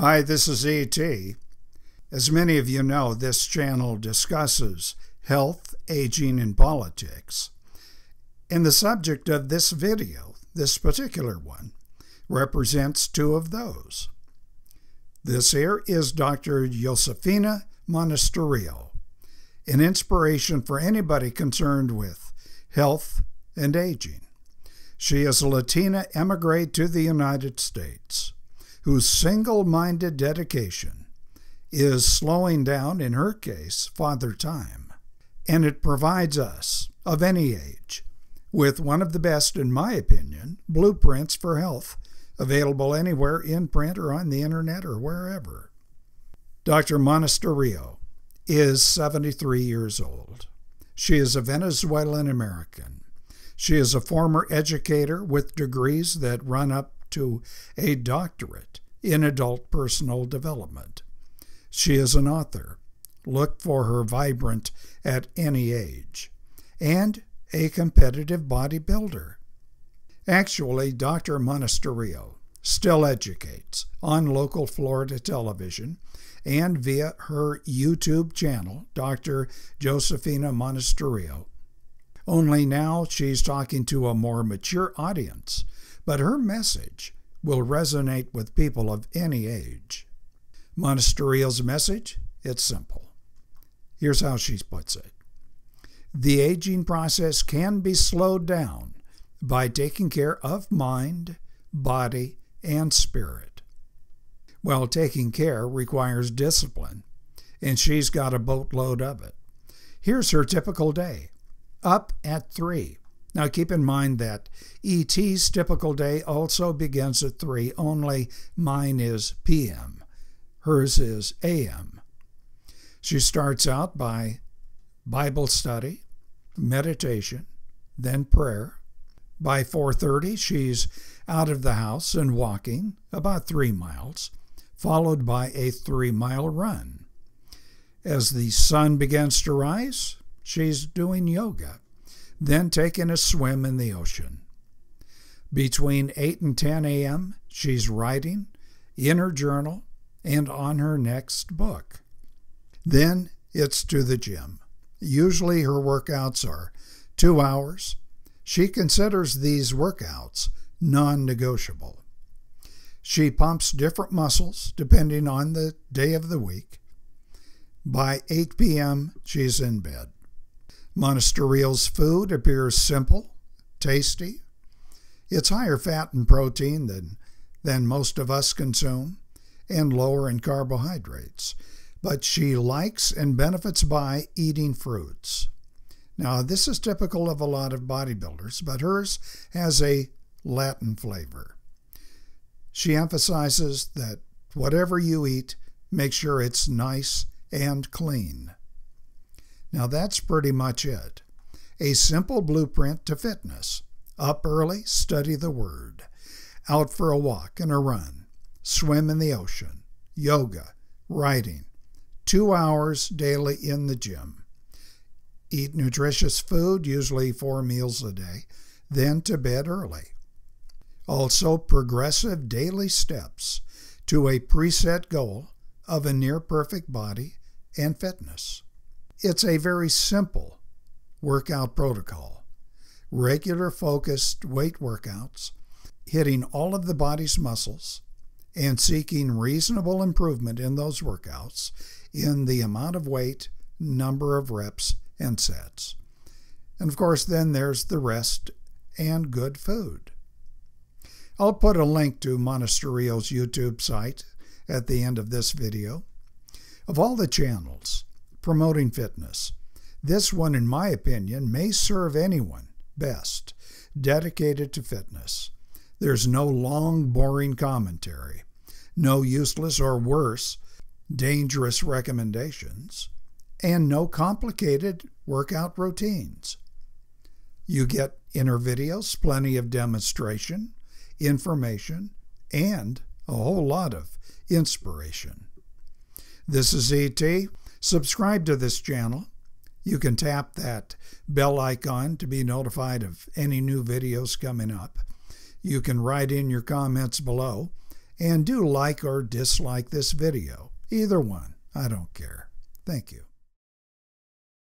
Hi, this is E.T. As many of you know, this channel discusses health, aging, and politics. And the subject of this video, this particular one, represents two of those. This here is Dr. Josefina Monasterio, an inspiration for anybody concerned with health and aging. She is a Latina emigre to the United States whose single minded dedication is slowing down, in her case, Father Time. And it provides us, of any age, with one of the best, in my opinion, blueprints for health available anywhere in print or on the internet or wherever. Dr. Monasterio is 73 years old. She is a Venezuelan American. She is a former educator with degrees that run up to a doctorate in adult personal development. She is an author. Look for her vibrant at any age. And a competitive bodybuilder. Actually, Dr. Monasterio still educates on local Florida television and via her YouTube channel, Dr. Josefina Monasterio. Only now she's talking to a more mature audience, but her message will resonate with people of any age. Monasterio's message? It's simple. Here's how she puts it The aging process can be slowed down by taking care of mind, body, and spirit. Well, taking care requires discipline, and she's got a boatload of it. Here's her typical day up at 3, now keep in mind that ET's typical day also begins at 3, only mine is PM. Hers is AM. She starts out by Bible study, meditation, then prayer. By 4:30 she's out of the house and walking about 3 miles, followed by a 3-mile run. As the sun begins to rise, she's doing yoga then taking a swim in the ocean. Between 8 and 10 a.m., she's writing in her journal and on her next book. Then it's to the gym. Usually her workouts are two hours. She considers these workouts non negotiable. She pumps different muscles depending on the day of the week. By 8 p.m., she's in bed. Monasterio's food appears simple, tasty. It's higher fat and protein than, than most of us consume, and lower in carbohydrates. But she likes and benefits by eating fruits. Now, this is typical of a lot of bodybuilders, but hers has a Latin flavor. She emphasizes that whatever you eat, make sure it's nice and clean. Now that's pretty much it. A simple blueprint to fitness. Up early, study the Word. Out for a walk and a run. Swim in the ocean. Yoga. Writing. Two hours daily in the gym. Eat nutritious food, usually four meals a day. Then to bed early. Also, progressive daily steps to a preset goal of a near perfect body and fitness. It's a very simple workout protocol. Regular focused weight workouts, hitting all of the body's muscles, and seeking reasonable improvement in those workouts in the amount of weight, number of reps, and sets. And of course, then there's the rest and good food. I'll put a link to Monasterio's YouTube site at the end of this video. Of all the channels, promoting fitness. This one, in my opinion, may serve anyone best dedicated to fitness. There's no long, boring commentary, no useless or worse, dangerous recommendations, and no complicated workout routines. You get inner videos, plenty of demonstration, information, and a whole lot of inspiration. This is ET. Subscribe to this channel. You can tap that bell icon to be notified of any new videos coming up. You can write in your comments below, And do like or dislike this video. Either one. I don't care. Thank you.